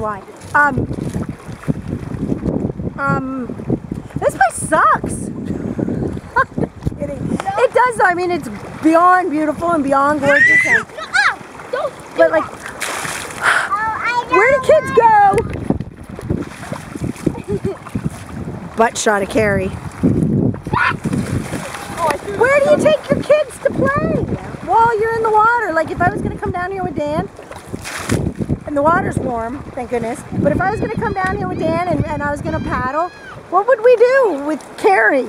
why. Um, um, this place sucks. Kidding. It does. though. I mean, it's beyond beautiful and beyond gorgeous. And, but like, where do kids go? Butt shot of Carrie. Where do you take your kids to play while you're in the water? Like if I was gonna come down here with Dan, and the water's warm, thank goodness. But if I was gonna come down here with Dan and, and I was gonna paddle, what would we do with Carrie?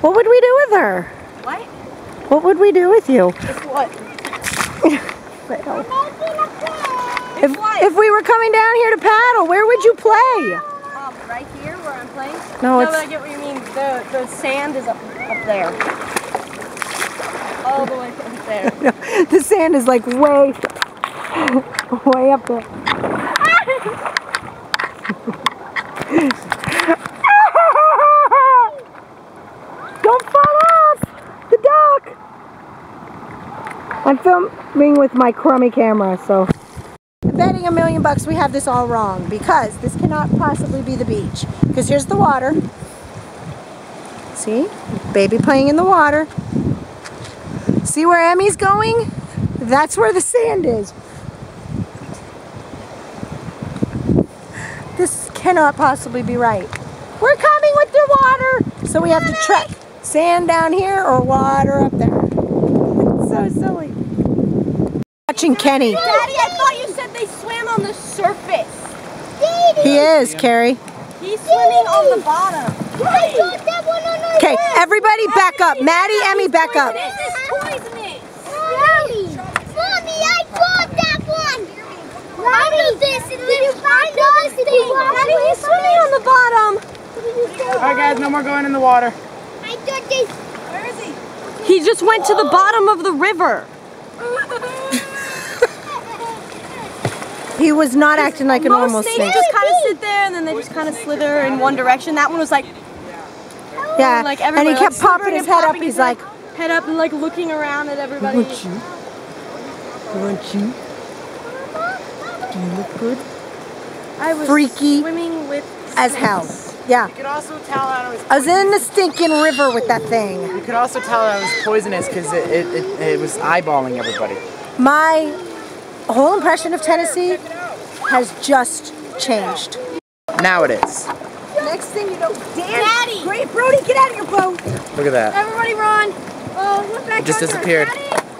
What would we do with her? What? What would we do with you? What? Well, If, if we were coming down here to paddle, where would you play? Um, right here where I'm playing? No, No, it's I get what you mean. The the sand is up up there. All the way up there. the sand is like way, way up there. Don't fall off the dock. I'm filming with my crummy camera, so. Betting a million bucks we have this all wrong because this cannot possibly be the beach. Because here's the water. See? Baby playing in the water. See where Emmy's going? That's where the sand is. This cannot possibly be right. We're coming with the water. So we have to trek sand down here or water up there. It's so silly. Watching Kenny. Daddy, I thought you said they swam on the surface. He is, Carrie. He's swimming on the bottom. Okay, everybody back up. Maddie, Emmy, back up. This is poisonous. Mommy, Mommy, I caught that one. Mommy, this did you find this thing? Daddy, he's swimming on the bottom. Alright guys, no more going in the water. I thought this. Where is he? He just went to the bottom of the river. He was not acting like a Most normal snakes snake. just kind of sit there and then they just kind of slither in one direction. That one was like, Yeah, like and he kept like, popping his and head up. popping He's his like, head up and like looking around at everybody. want you? Want you? Do you look good? I was Freaky swimming with as hell. Yeah. You could also tell it was I was in the stinking river with that thing. you could also tell that it was poisonous because it, it, it, it was eyeballing everybody. My whole impression of Tennessee has just changed. Now it is. Next thing you know, Dan, Daddy! great, Brody, get out of your boat. Look at that. Everybody run! Oh, look back It just disappeared.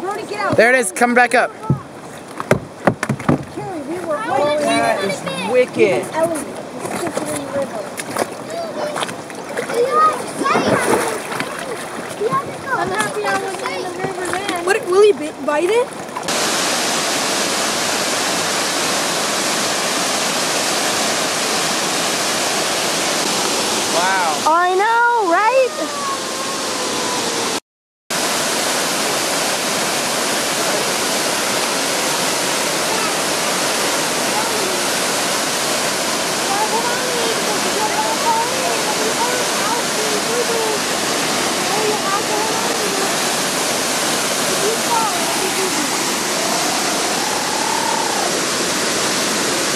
Brody, get out. There it is, coming back up. Carrie, we were way That is wicked. Ellie, the stinking river. I'm happy I was in the river then. What, will he bite it? Wow. I know, right?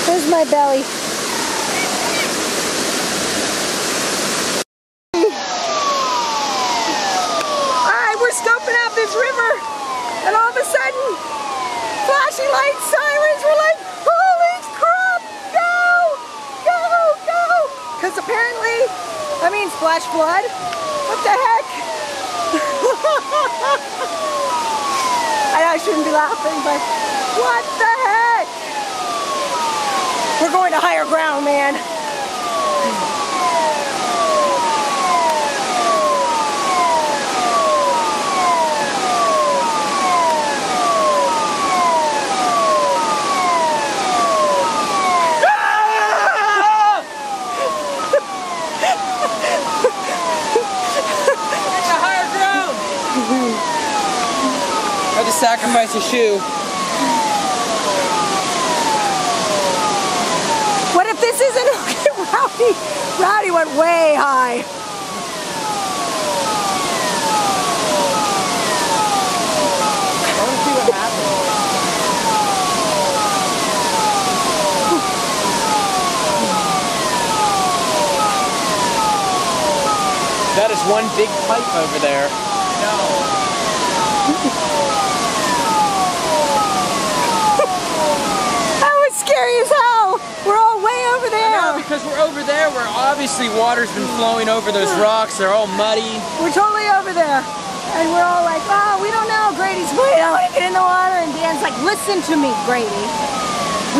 There's my belly. All right, we're scoping out this river, and all of a sudden, flashing lights, sirens, we're like, holy crap, go, go, go. Because apparently, that flood. What the heck? I know I shouldn't be laughing, but what the heck? We're going to higher ground, man. sacrifice a shoe. What if this isn't okay? Rowdy, Rowdy went way high. That is one big pipe over there. No. because we're over there where obviously water's been flowing over those rocks. They're all muddy. We're totally over there. And we're all like, oh, we don't know. Grady's, wait, I want to get in the water. And Dan's like, listen to me, Grady.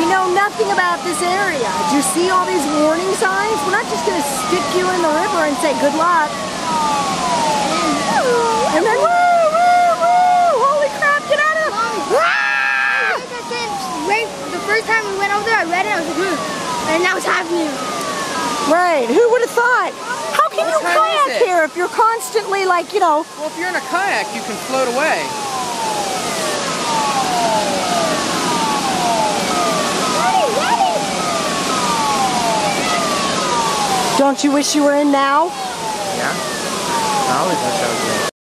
We know nothing about this area. Do you see all these warning signs? We're not just going to stick you in the river and say good luck. And then, woo, woo, woo, holy crap, get out of Ah! Right, the first time we went over there, I read it, I was like, hmm. And now it's happening. Right, who would have thought? How can What you kayak here if you're constantly like, you know, Well, if you're in a kayak, you can float away. don't you wish you were in now? Yeah. I always wish I was there.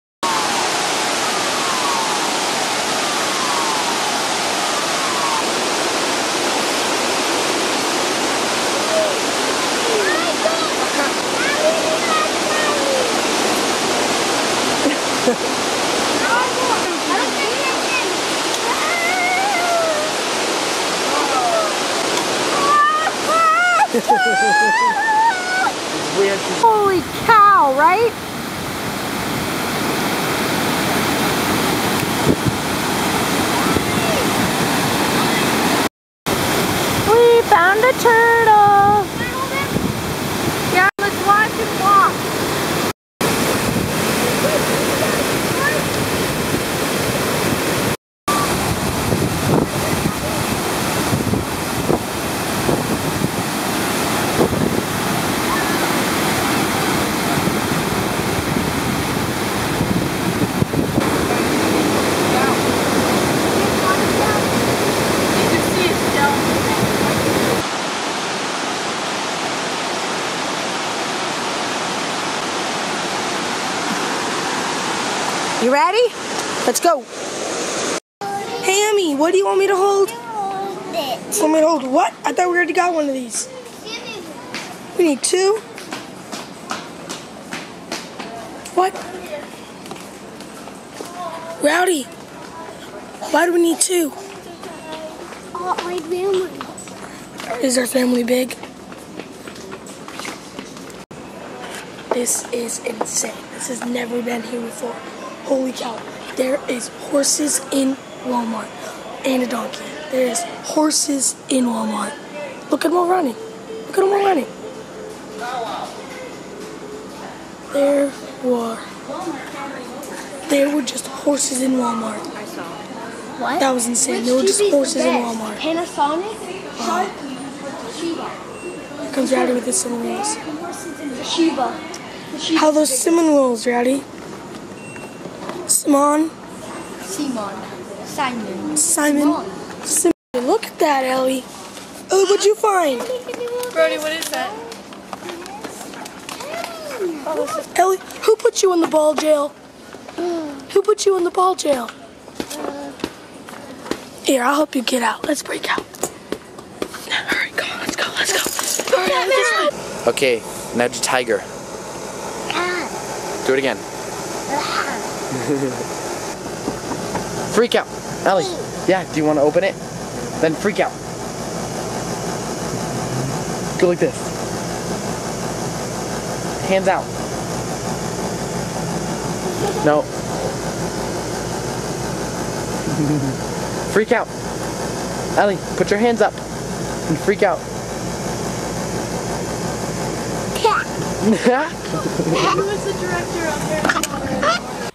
Holy cow, right? We found a turtle. Yeah, let's watch him walk. You ready? Let's go. Hey, Emmy, what do you want me to hold? Hold it. Want me to hold what? I thought we already got one of these. We need two. What? Rowdy, why do we need two? My family. Is our family big? This is insane. This has never been here before. Holy cow. There is horses in Walmart and a donkey. There is horses in Walmart. Look at them all running. Look at them all running. There were there were just horses in Walmart. What? That was insane. There were just horses in Walmart. Panasonic? Uh-huh. Here comes Rowdy with his cinnamon rolls. Shiba. How those cinnamon rolls, Rowdy? Simon, Simon. Simon. Simon, Simon. Look at that, Ellie. Oh, what'd you find? Brody, what is that? Ellie, who put you in the ball jail? Who put you in the ball jail? Here, I'll help you get out. Let's break out. Hurry, come on, let's go, let's go. Hurry, Ellie, this way. Okay, now do tiger. Do it again. freak out. Ellie. Yeah, do you want to open it? Then freak out. Go like this. Hands out. No. freak out. Ellie, put your hands up and freak out. Who was the director of Harry Potter?